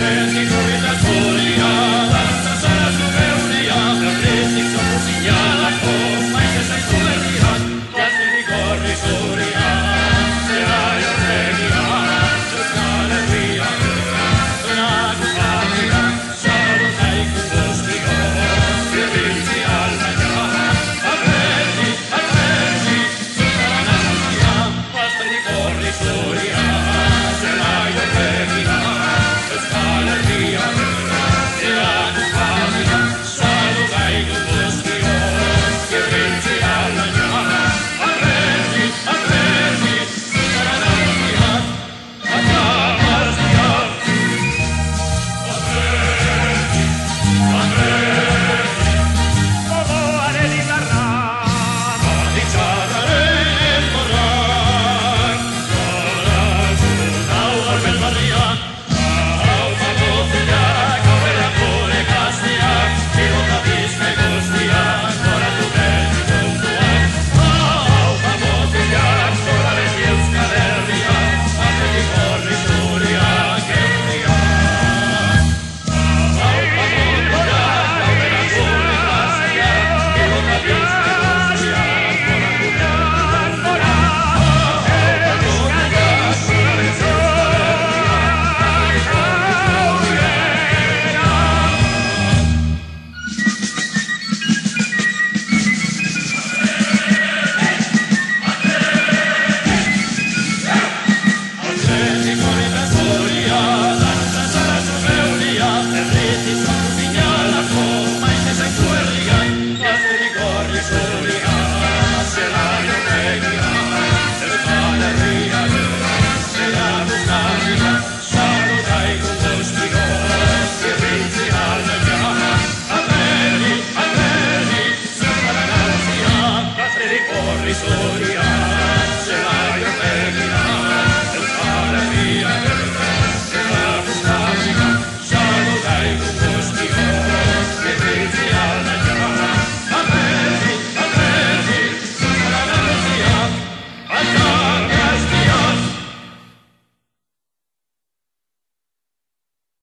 dancing.